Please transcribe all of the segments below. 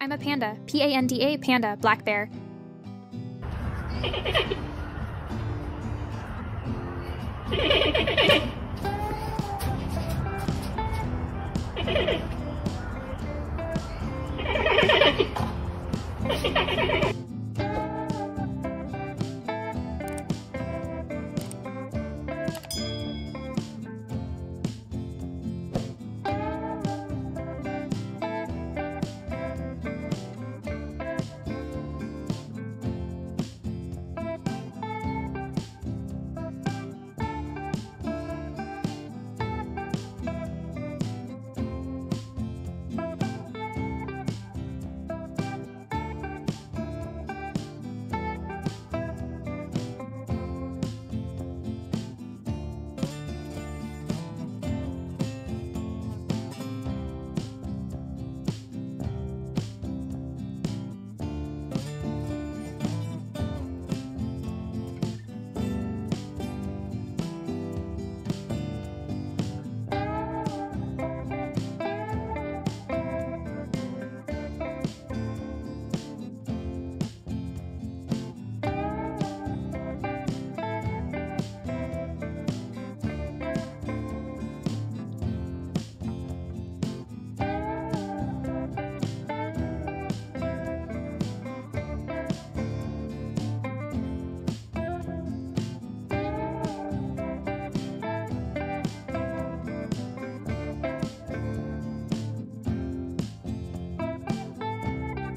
I'm a panda. P A N D A, panda, black bear.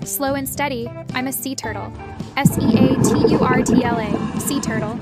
Slow and steady, I'm a sea turtle. S E A T U R T L A, sea turtle.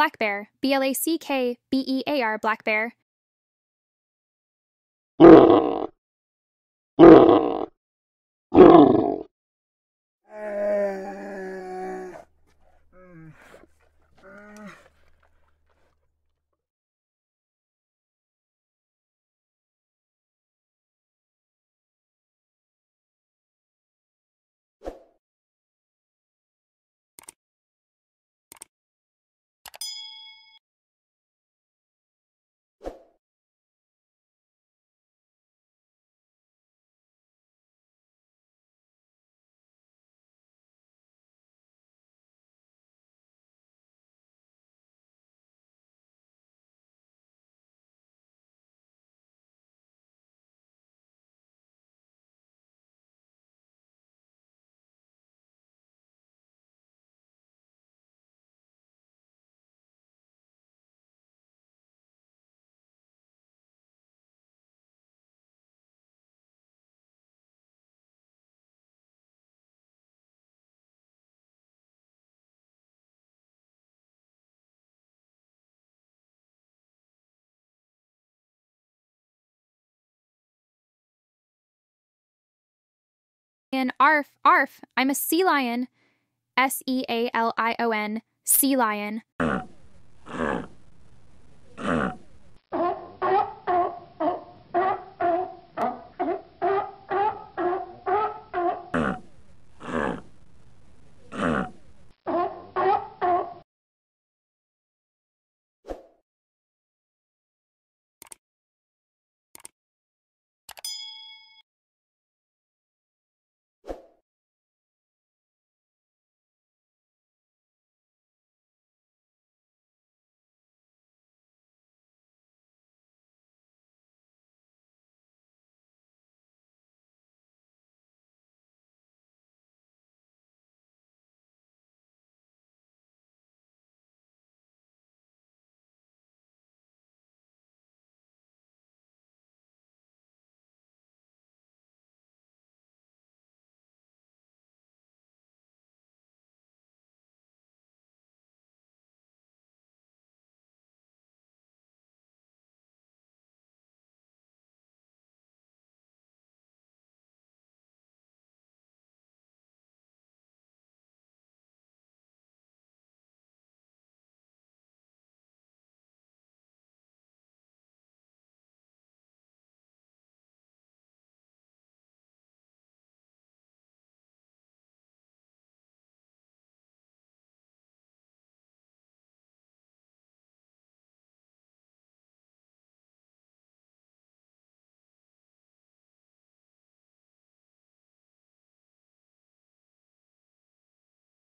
Black bear, B L A C K B E A R, black bear. Lion, arf, arf, I'm a sea lion. S E A L I O N, sea lion. Uh.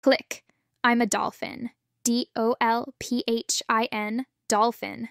Click. I'm a dolphin. D O L P H I N, dolphin.